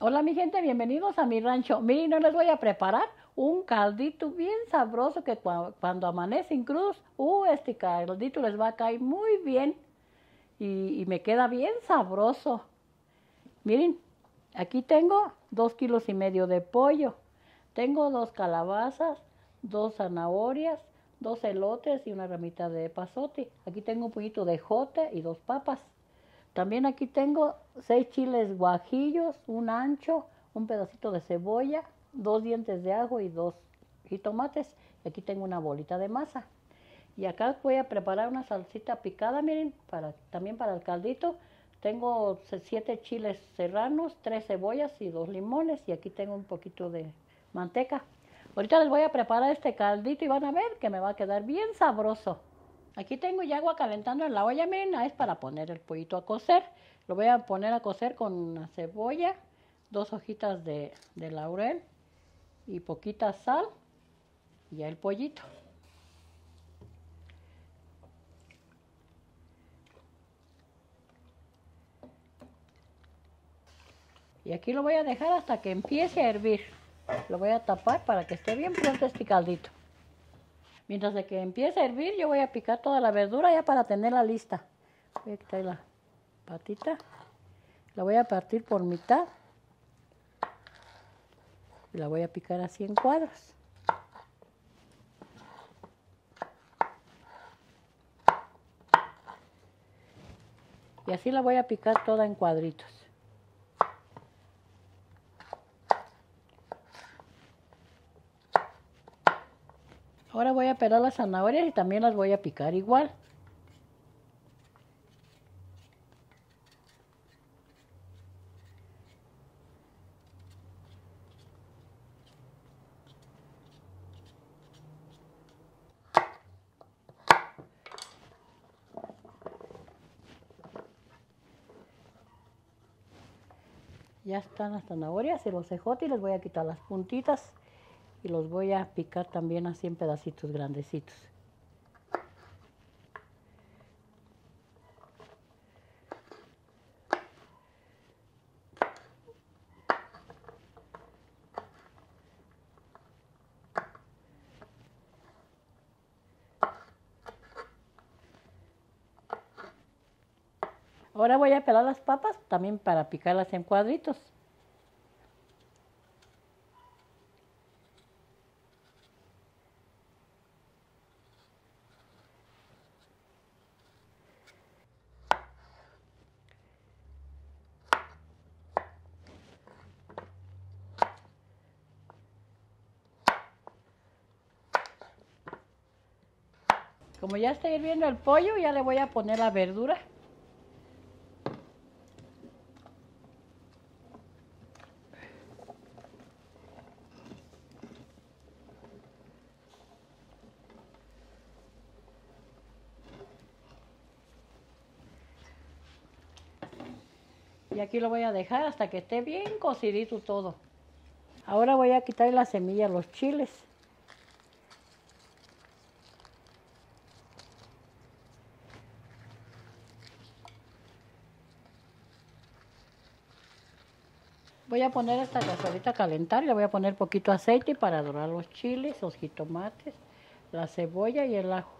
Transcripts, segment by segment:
Hola mi gente, bienvenidos a mi rancho. Miren, no les voy a preparar un caldito bien sabroso que cuando amanecen cruz, uh, este caldito les va a caer muy bien y, y me queda bien sabroso. Miren, aquí tengo dos kilos y medio de pollo, tengo dos calabazas, dos zanahorias, dos elotes y una ramita de pasote. Aquí tengo un poquito de jote y dos papas. También aquí tengo seis chiles guajillos, un ancho, un pedacito de cebolla, dos dientes de ajo y dos jitomates. Y aquí tengo una bolita de masa. Y acá voy a preparar una salsita picada, miren, para, también para el caldito. Tengo siete chiles serranos, tres cebollas y dos limones. Y aquí tengo un poquito de manteca. Ahorita les voy a preparar este caldito y van a ver que me va a quedar bien sabroso. Aquí tengo ya agua calentando en la olla, miren, es para poner el pollito a cocer. Lo voy a poner a cocer con una cebolla, dos hojitas de, de laurel y poquita sal y el pollito. Y aquí lo voy a dejar hasta que empiece a hervir. Lo voy a tapar para que esté bien pronto este caldito. Mientras de que empiece a hervir, yo voy a picar toda la verdura ya para tenerla lista. Voy a quitar la patita. La voy a partir por mitad. Y la voy a picar así en cuadros. Y así la voy a picar toda en cuadritos. Ahora voy a las zanahorias y también las voy a picar igual. Ya están las zanahorias y los cejotes y les voy a quitar las puntitas y los voy a picar también así en pedacitos grandecitos. Ahora voy a pelar las papas también para picarlas en cuadritos. Como ya está hirviendo el pollo, ya le voy a poner la verdura. Y aquí lo voy a dejar hasta que esté bien cocidito todo. Ahora voy a quitar la semilla los chiles. Voy a poner esta cazuelita a calentar y le voy a poner poquito aceite para dorar los chiles, los jitomates, la cebolla y el ajo.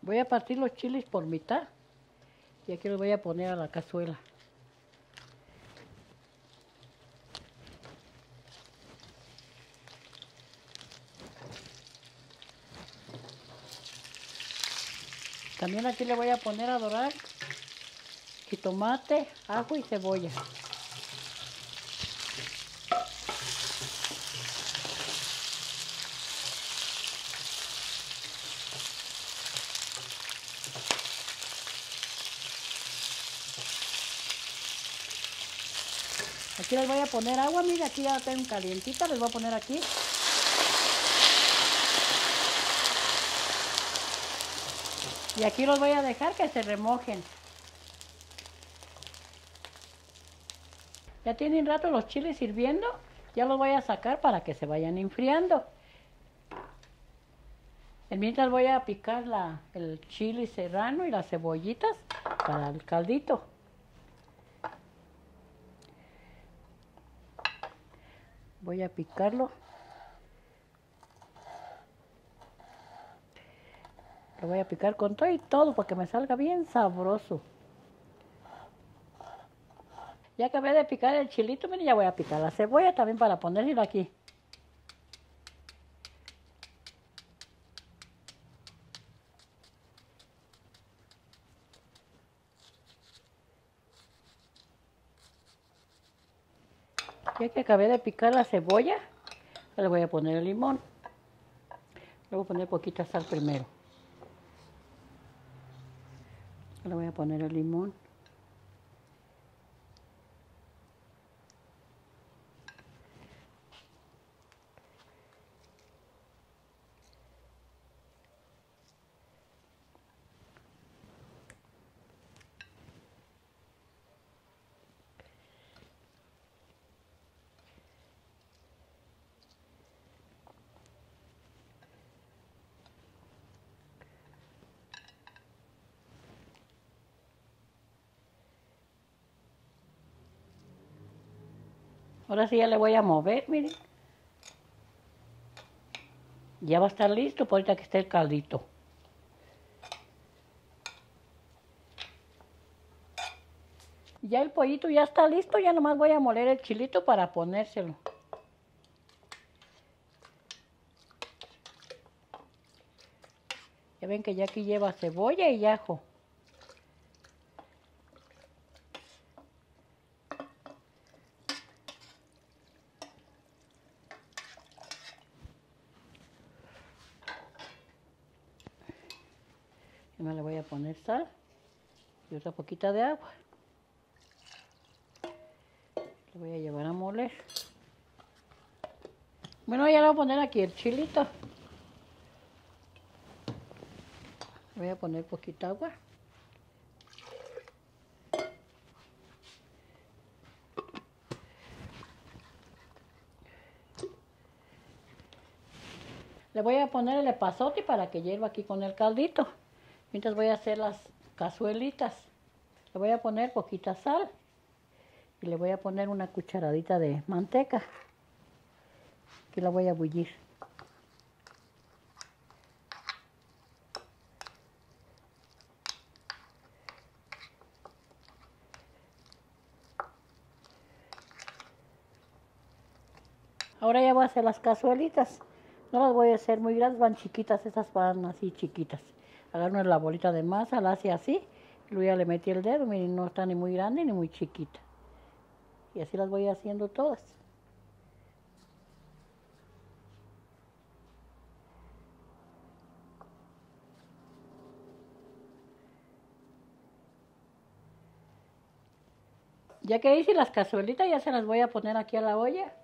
Voy a partir los chiles por mitad y aquí los voy a poner a la cazuela. También aquí le voy a poner a dorar jitomate, ajo y cebolla. Aquí les voy a poner agua, mira, aquí ya tengo calientita, les voy a poner aquí. Y aquí los voy a dejar que se remojen. Ya tienen rato los chiles sirviendo, ya los voy a sacar para que se vayan enfriando. En mientras voy a picar la, el chile serrano y las cebollitas para el caldito. Voy a picarlo. Lo voy a picar con todo y todo para que me salga bien sabroso. Ya acabé de picar el chilito, miren, ya voy a picar la cebolla también para ponerlo aquí. Ya que acabé de picar la cebolla, le voy a poner el limón. Le voy a poner poquita sal primero. Le voy a poner el limón. Ahora sí ya le voy a mover, miren. Ya va a estar listo por ahorita que esté el caldito. Ya el pollito ya está listo, ya nomás voy a moler el chilito para ponérselo. Ya ven que ya aquí lleva cebolla y ajo. Y me le voy a poner sal y otra poquita de agua. Le voy a llevar a moler. Bueno, ya le voy a poner aquí el chilito. Voy a poner poquita agua. Le voy a poner el epazote para que hierva aquí con el caldito. Mientras voy a hacer las cazuelitas. Le voy a poner poquita sal y le voy a poner una cucharadita de manteca. Que la voy a bullir. Ahora ya voy a hacer las cazuelitas. No las voy a hacer muy grandes, van chiquitas, esas van así chiquitas. Agarro la bolita de masa, la hace así, luego ya le metí el dedo, miren, no está ni muy grande ni muy chiquita. Y así las voy haciendo todas. Ya que hice las cazuelitas, ya se las voy a poner aquí a la olla.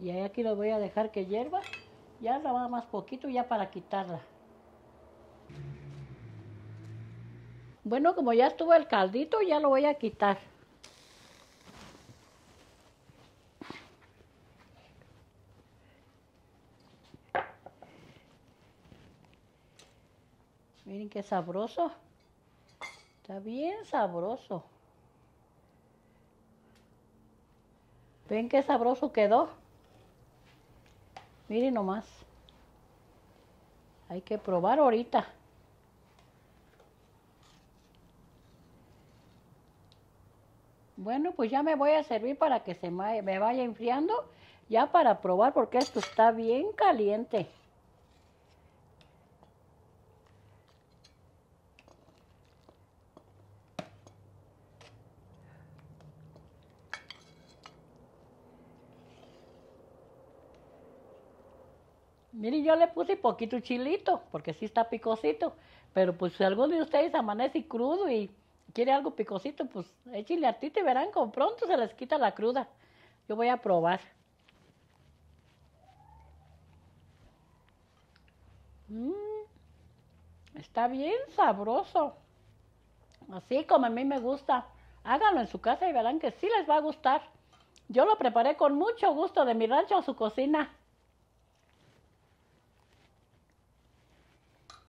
Y aquí lo voy a dejar que hierva. Ya la va más poquito ya para quitarla. Bueno, como ya estuvo el caldito, ya lo voy a quitar. Miren qué sabroso. Está bien sabroso. ¿Ven qué sabroso quedó? Miren nomás. Hay que probar ahorita. Bueno, pues ya me voy a servir para que se me vaya enfriando. Ya para probar porque esto está bien caliente. Miren, yo le puse poquito chilito, porque sí está picosito. Pero pues si alguno de ustedes amanece crudo y quiere algo picosito, pues échenle a ti y verán con pronto se les quita la cruda. Yo voy a probar. Mm, está bien sabroso. Así como a mí me gusta. Háganlo en su casa y verán que sí les va a gustar. Yo lo preparé con mucho gusto de mi rancho a su cocina.